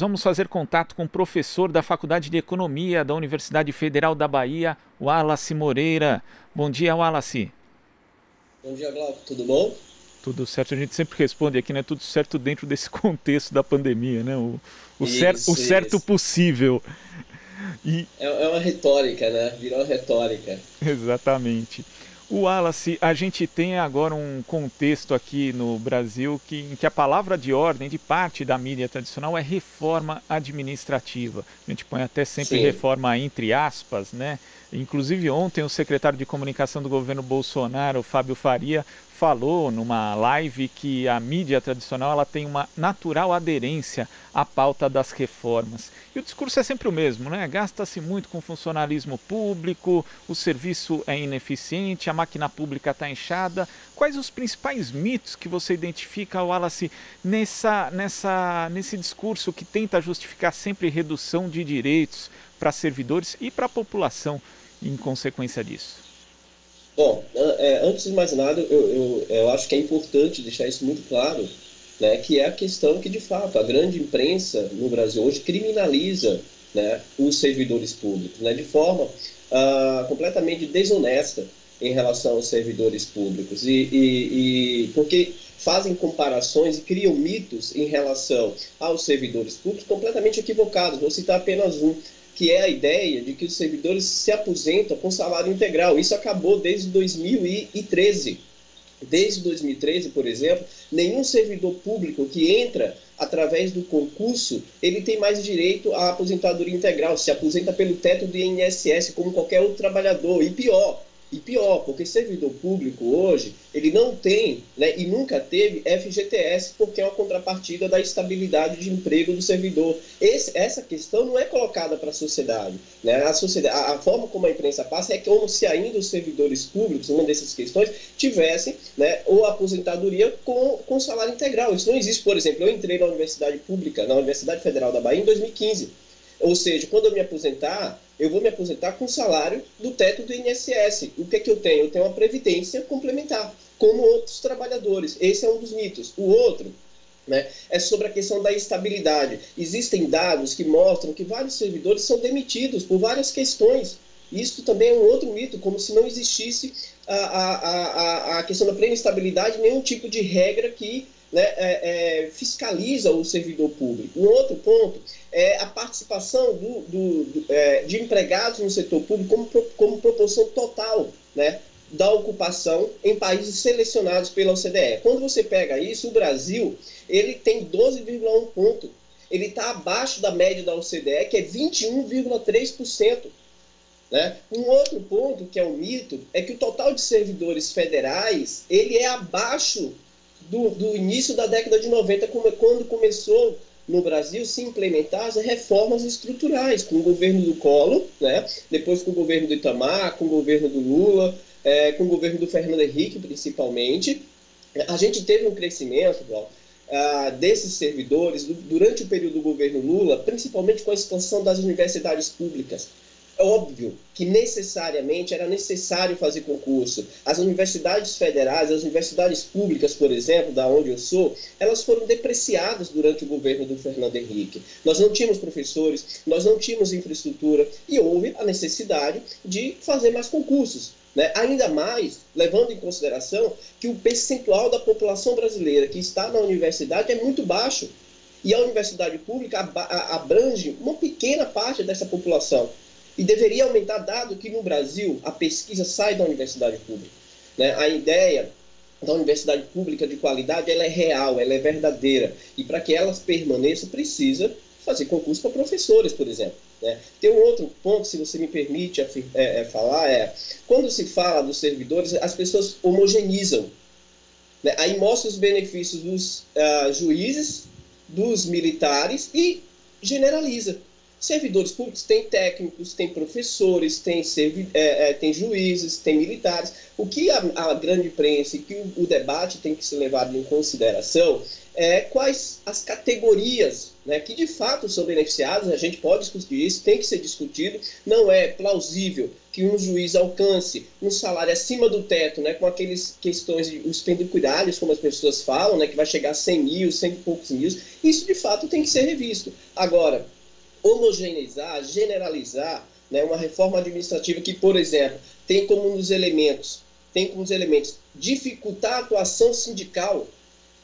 Vamos fazer contato com o professor da Faculdade de Economia da Universidade Federal da Bahia, Wallace Moreira. Bom dia, Wallace. Bom dia, Glauco. Tudo bom? Tudo certo. A gente sempre responde aqui, né? Tudo certo dentro desse contexto da pandemia, né? O, o, isso, cer o certo isso. possível. E... É, é uma retórica, né? Virou retórica. Exatamente. O Wallace, a gente tem agora um contexto aqui no Brasil que, em que a palavra de ordem de parte da mídia tradicional é reforma administrativa. A gente põe até sempre Sim. reforma entre aspas, né? Inclusive ontem o secretário de comunicação do governo Bolsonaro, Fábio Faria, falou numa live que a mídia tradicional ela tem uma natural aderência à pauta das reformas. E o discurso é sempre o mesmo, né? Gasta-se muito com funcionalismo público, o serviço é ineficiente, a máquina pública está inchada. Quais os principais mitos que você identifica, Wallace, nessa, nessa, nesse discurso que tenta justificar sempre redução de direitos para servidores e para a população em consequência disso? Bom, é, antes de mais nada, eu, eu, eu, acho que é importante deixar isso muito claro, né, que é a questão que, de fato, a grande imprensa no Brasil hoje criminaliza né, os servidores públicos, né, de forma uh, completamente desonesta em relação aos servidores públicos. E, e, e, porque fazem comparações e criam mitos em relação aos servidores públicos completamente equivocados. Vou citar apenas um que é a ideia de que os servidores se aposentam com salário integral. Isso acabou desde 2013. Desde 2013, por exemplo, nenhum servidor público que entra através do concurso, ele tem mais direito à aposentadoria integral, se aposenta pelo teto do INSS como qualquer outro trabalhador. E pior, e pior, porque servidor público hoje, ele não tem né, e nunca teve FGTS, porque é uma contrapartida da estabilidade de emprego do servidor. Esse, essa questão não é colocada para a sociedade. Né? A, sociedade a, a, forma como a imprensa passa é como se ainda os servidores públicos, uma dessas questões, tivessem né, ou aposentadoria com, com salário integral. Isso não existe, por exemplo, eu entrei na universidade pública, na Universidade Federal da Bahia, em 2015. Ou seja, quando eu me aposentar, eu vou me aposentar com o salário do teto do INSS. O que é que eu tenho? Eu tenho uma previdência complementar, como outros trabalhadores. Esse é um dos mitos. O outro né, é sobre a questão da estabilidade. Existem dados que mostram que vários servidores são demitidos por várias questões. Isso também é um outro mito, como se não existisse a, a, a, a questão da plena estabilidade, nenhum tipo de regra que né, é, é, fiscaliza o servidor público. Um outro ponto é a participação do, do, do, é, de empregados no setor público como, como proporção total né, da ocupação em países selecionados pela OCDE. Quando você pega isso, o Brasil ele tem 12,1 ponto. Ele está abaixo da média da OCDE, que é 21,3%. Né? Um outro ponto que é um mito é que o total de servidores federais ele é abaixo do, do início da década de 90, quando começou no Brasil se implementar as reformas estruturais, com o governo do Collor, né? depois com o governo do Itamar, com o governo do Lula, é, com o governo do Fernando Henrique, principalmente. A gente teve um crescimento, ah, desses servidores durante o período do governo Lula, principalmente com a expansão das universidades públicas. É óbvio que necessariamente era necessário fazer concurso. As universidades federais, as universidades públicas, por exemplo, da onde eu sou, elas foram depreciadas durante o governo do Fernando Henrique. Nós não tínhamos professores, nós não tínhamos infraestrutura e houve a necessidade de fazer mais concursos. Né? Ainda mais levando em consideração que o percentual da população brasileira que está na universidade é muito baixo. E a universidade pública abrange uma pequena parte dessa população e deveria aumentar, dado que no Brasil a pesquisa sai da universidade pública. Né? A ideia da universidade pública de qualidade ela é real, ela é verdadeira. E para que ela permaneça, precisa fazer concurso para professores, por exemplo. Né? Tem um outro ponto, se você me permite é, é, falar, é quando se fala dos servidores, as pessoas homogeneizam. Né? Aí mostra os benefícios dos uh, juízes, dos militares e generaliza Servidores públicos têm técnicos, têm professores, têm, é, é, tem juízes, têm militares. O que a, a grande imprensa e que o, o, debate tem que ser levado em consideração é quais as categorias né, que de fato são beneficiadas, a gente pode discutir isso, tem que ser discutido. Não é plausível que um juiz alcance um salário acima do teto, né, com aqueles questões de os pendicurários, como as pessoas falam, né, que vai chegar a 100 mil, 100 e poucos mil. Isso de fato tem que ser revisto. Agora, homogeneizar, generalizar, né, uma reforma administrativa que, por exemplo, tem como um dos elementos, tem como os elementos dificultar a atuação sindical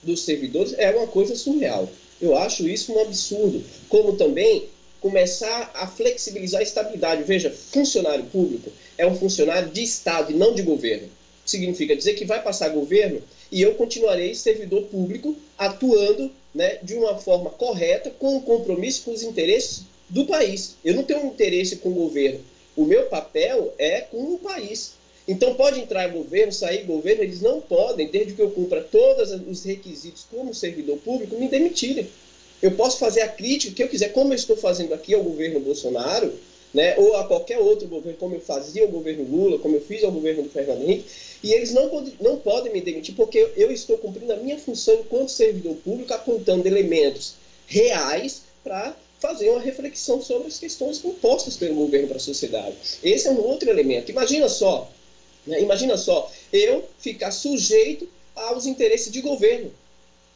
dos servidores é uma coisa surreal. Eu acho isso um absurdo. Como também começar a flexibilizar a estabilidade. Veja, funcionário público é um funcionário de Estado e não de governo. Significa dizer que vai passar governo e eu continuarei servidor público atuando né, de uma forma correta, com um compromisso com os interesses do país. Eu não tenho um interesse com o governo. O meu papel é com o país. Então pode entrar governo, sair governo, eles não podem, desde que eu cumpra todos os requisitos como servidor público, me demitirem. Eu posso fazer a crítica que eu quiser, como eu estou fazendo aqui ao governo Bolsonaro, né, ou a qualquer outro governo, como eu fazia ao governo Lula, como eu fiz ao governo do Fernando Henrique, e eles não, não podem me demitir porque eu estou cumprindo a minha função enquanto servidor público, apontando elementos reais para fazer uma reflexão sobre as questões propostas pelo governo para a sociedade. Esse é um outro elemento. Imagina só, né, imagina só, eu ficar sujeito aos interesses de governo.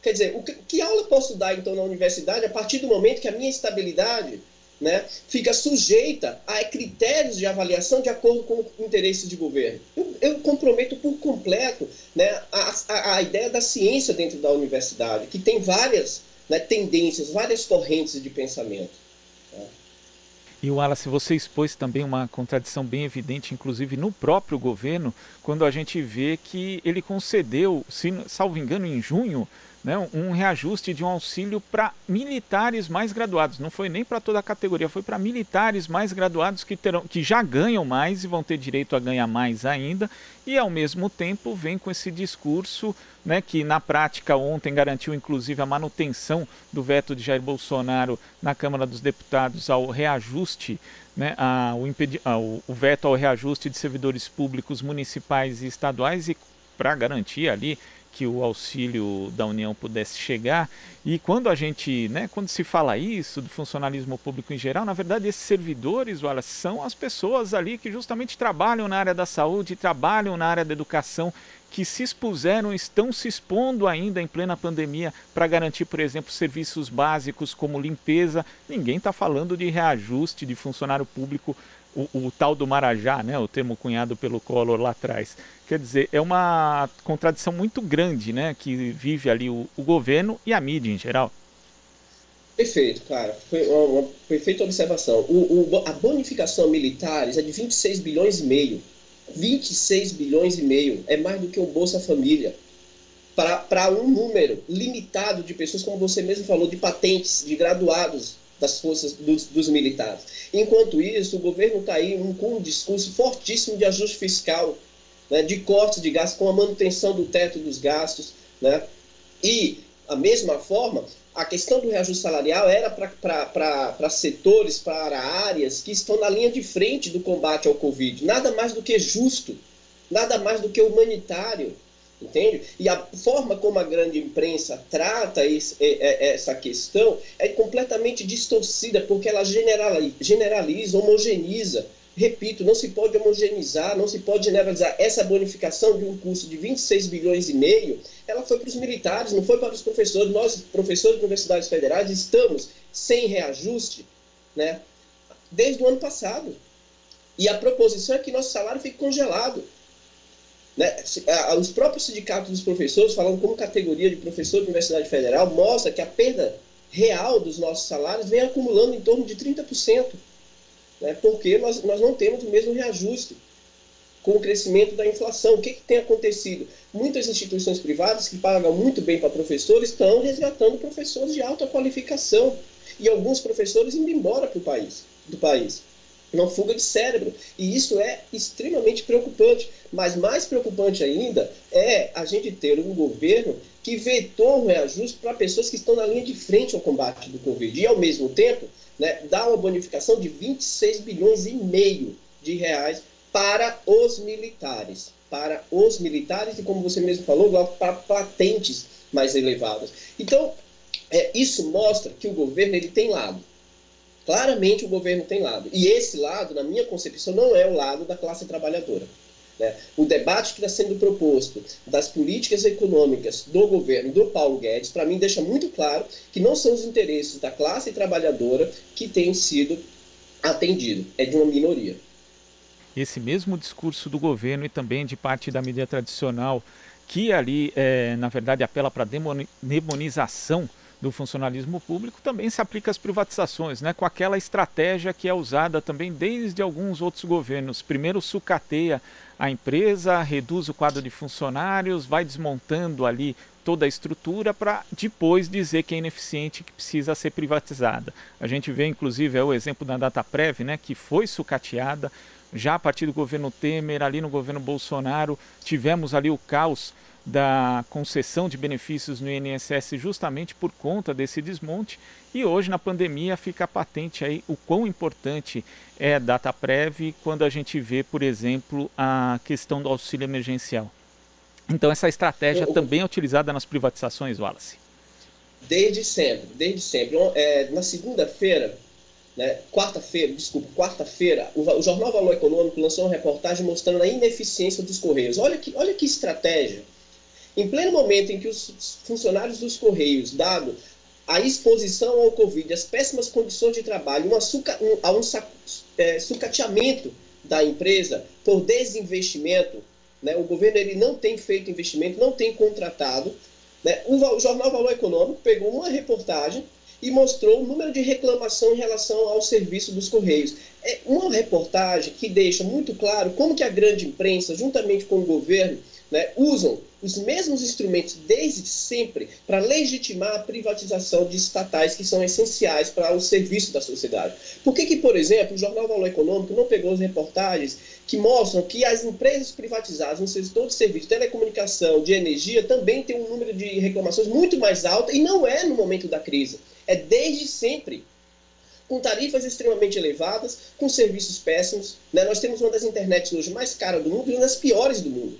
Quer dizer, o que, que aula posso dar então na universidade a partir do momento que a minha estabilidade né, fica sujeita a critérios de avaliação de acordo com o interesse de governo. Eu, eu comprometo por completo né, a, a, ideia da ciência dentro da universidade, que tem várias né, tendências, várias correntes de pensamento. E o Wallace, você expôs também uma contradição bem evidente, inclusive no próprio governo, quando a gente vê que ele concedeu, se, salvo engano, em junho, né, um reajuste de um auxílio para militares mais graduados. Não foi nem para toda a categoria, foi para militares mais graduados que, terão, que já ganham mais e vão ter direito a ganhar mais ainda. E ao mesmo tempo vem com esse discurso né, que na prática ontem garantiu inclusive a manutenção do veto de Jair Bolsonaro na Câmara dos Deputados ao reajuste né, a, o, impedi, a, o, veto ao reajuste de servidores públicos municipais e estaduais e para garantir ali que o auxílio da União pudesse chegar. E quando a gente, né, quando se fala isso do funcionalismo público em geral, na verdade esses servidores, olha, são as pessoas ali que justamente trabalham na área da saúde, trabalham na área da educação, que se expuseram, estão se expondo ainda em plena pandemia para garantir, por exemplo, serviços básicos como limpeza. Ninguém está falando de reajuste de funcionário público o, o, tal do Marajá, né, o termo cunhado pelo Collor lá atrás. Quer dizer, é uma contradição muito grande né, que vive ali o, o governo e a mídia em geral. Perfeito, cara. Foi uma, uma perfeita observação. O, o, a bonificação militares é de 26 bilhões e meio. 26 bilhões e meio é mais do que o Bolsa Família. Para um número limitado de pessoas, como você mesmo falou, de patentes, de graduados das forças dos, dos militares. Enquanto isso, o governo está aí com um discurso fortíssimo de ajuste fiscal, né, de cortes de gastos, com a manutenção do teto dos gastos. Né, e, a mesma forma, a questão do reajuste salarial era para setores, para áreas que estão na linha de frente do combate ao Covid. Nada mais do que justo, nada mais do que humanitário entende? E a forma como a grande imprensa trata esse, é, é, essa questão é completamente distorcida, porque ela generaliza, homogeniza. Repito, não se pode homogeneizar, não se pode generalizar. Essa bonificação de um custo de 26 bilhões e meio, ela foi para os militares, não foi para os professores. Nós, professores de universidades federais, estamos sem reajuste né, desde o ano passado. E a proposição é que nosso salário fique congelado. Né? Os próprios sindicatos dos professores, falando como categoria de professor de Universidade Federal, mostra que a perda real dos nossos salários vem acumulando em torno de 30%, né? porque nós, nós não temos o mesmo reajuste com o crescimento da inflação. O que, que tem acontecido? Muitas instituições privadas que pagam muito bem para professores estão resgatando professores de alta qualificação e alguns professores indo embora para o país, do país. Uma fuga de cérebro. E isso é extremamente preocupante. Mas mais preocupante ainda é a gente ter um governo que vetou um reajuste para pessoas que estão na linha de frente ao combate do Covid. E, ao mesmo tempo, né, dá uma bonificação de 26 bilhões e meio de reais para os militares. Para os militares e, como você mesmo falou, para patentes mais elevadas. Então, é, isso mostra que o governo ele tem lado. Claramente o governo tem lado. E esse lado, na minha concepção, não é o lado da classe trabalhadora. Né? O debate que está sendo proposto das políticas econômicas do governo do Paulo Guedes, para mim, deixa muito claro que não são os interesses da classe trabalhadora que têm sido atendidos, é de uma minoria. Esse mesmo discurso do governo e também de parte da mídia tradicional, que ali, é, na verdade, apela para a demonização do funcionalismo público também se aplica às privatizações, né? com aquela estratégia que é usada também desde alguns outros governos. Primeiro sucateia a empresa, reduz o quadro de funcionários, vai desmontando ali toda a estrutura para depois dizer que é ineficiente que precisa ser privatizada. A gente vê inclusive é o exemplo da Dataprev, né, que foi sucateada já a partir do governo Temer, ali no governo Bolsonaro, tivemos ali o caos da concessão de benefícios no INSS justamente por conta desse desmonte e hoje na pandemia fica patente aí o quão importante é a data prévia quando a gente vê, por exemplo, a questão do auxílio emergencial. Então essa estratégia também é utilizada nas privatizações, Wallace? Desde sempre, desde sempre. É, na segunda-feira, né, quarta-feira, desculpa, quarta-feira, o, o, Jornal Valor Econômico lançou uma reportagem mostrando a ineficiência dos Correios. Olha que, olha que estratégia em pleno momento em que os funcionários dos Correios, dado a exposição ao Covid, as péssimas condições de trabalho, suca, um, a um é, sucateamento da empresa por desinvestimento, né? o governo ele não tem feito investimento, não tem contratado. Né? O, o Jornal Valor Econômico pegou uma reportagem e mostrou o número de reclamação em relação ao serviço dos Correios. É uma reportagem que deixa muito claro como que a grande imprensa, juntamente com o governo, né, usam os mesmos instrumentos desde sempre para legitimar a privatização de estatais que são essenciais para o serviço da sociedade. Por que, que, por exemplo, o Jornal Valor Econômico não pegou as reportagens que mostram que as empresas privatizadas no setor de serviço de telecomunicação, de energia, também têm um número de reclamações muito mais alto e não é no momento da crise, é desde sempre com tarifas extremamente elevadas, com serviços péssimos. Né? Nós temos uma das internets hoje mais caras do mundo e uma das piores do mundo.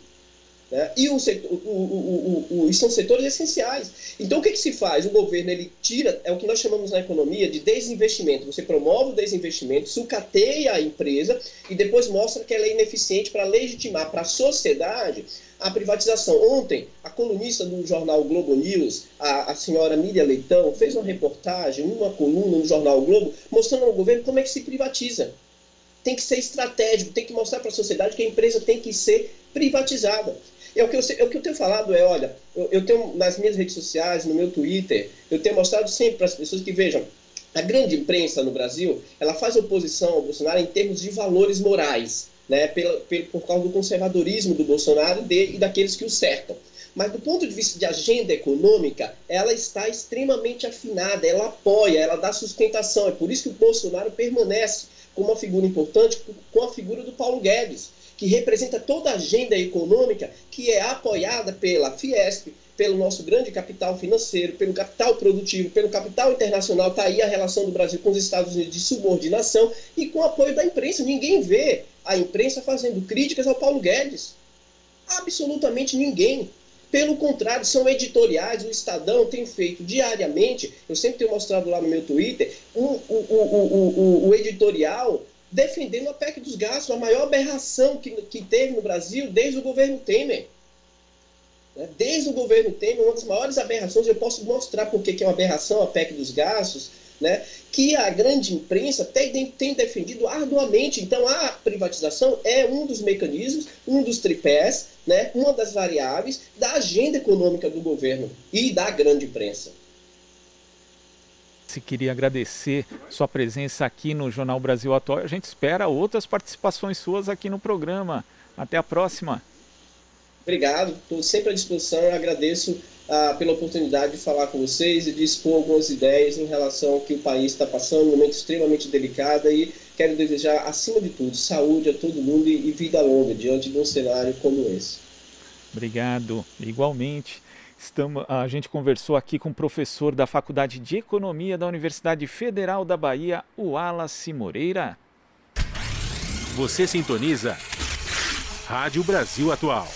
Né? E, o o, o, são setores essenciais. Então, o que, que, se faz? O governo ele tira, é o que nós chamamos na economia de desinvestimento. Você promove o desinvestimento, sucateia a empresa e depois mostra que ela é ineficiente para legitimar para a sociedade a privatização. Ontem, a colunista do jornal Globo News, a, a senhora Miriam Leitão, fez uma reportagem, uma coluna no jornal Globo, mostrando ao governo como é que se privatiza. Tem que ser estratégico, tem que mostrar para a sociedade que a empresa tem que ser privatizada. É o que eu, é o que eu tenho falado é, olha, eu, eu tenho nas minhas redes sociais, no meu Twitter, eu tenho mostrado sempre para as pessoas que vejam, a grande imprensa no Brasil, ela faz oposição ao Bolsonaro em termos de valores morais, né, pela, por causa do conservadorismo do Bolsonaro de, e daqueles que o cercam. Mas do ponto de vista de agenda econômica, ela está extremamente afinada, ela apoia, ela dá sustentação. É por isso que o Bolsonaro permanece como uma figura importante com a figura do Paulo Guedes que representa toda a agenda econômica que é apoiada pela Fiesp, pelo nosso grande capital financeiro, pelo capital produtivo, pelo capital internacional. Está aí a relação do Brasil com os Estados Unidos de subordinação e com o apoio da imprensa. Ninguém vê a imprensa fazendo críticas ao Paulo Guedes. Absolutamente ninguém. Pelo contrário, são editoriais. O Estadão tem feito diariamente, eu sempre tenho mostrado lá no meu Twitter, um, o, o, o, o editorial defendendo a PEC dos gastos, a maior aberração que, que teve no Brasil desde o governo Temer. Né? Desde o governo Temer, uma das maiores aberrações, eu posso mostrar por que é uma aberração a PEC dos gastos, né? que a grande imprensa tem, tem defendido arduamente. Então, a privatização é um dos mecanismos, um dos tripés, né? uma das variáveis da agenda econômica do governo e da grande imprensa queria agradecer sua presença aqui no Jornal Brasil Atual. A gente espera outras participações suas aqui no programa. Até a próxima. Obrigado, estou sempre à disposição agradeço ah, pela oportunidade de falar com vocês e de expor algumas ideias em relação ao que o país está passando, um momento extremamente delicado e quero desejar, acima de tudo, saúde a todo mundo e, e vida longa diante de um cenário como esse. Obrigado, igualmente. Estamos, a gente conversou aqui com o professor da Faculdade de Economia da Universidade Federal da Bahia, o Wallace Moreira. Você sintoniza Rádio Brasil Atual.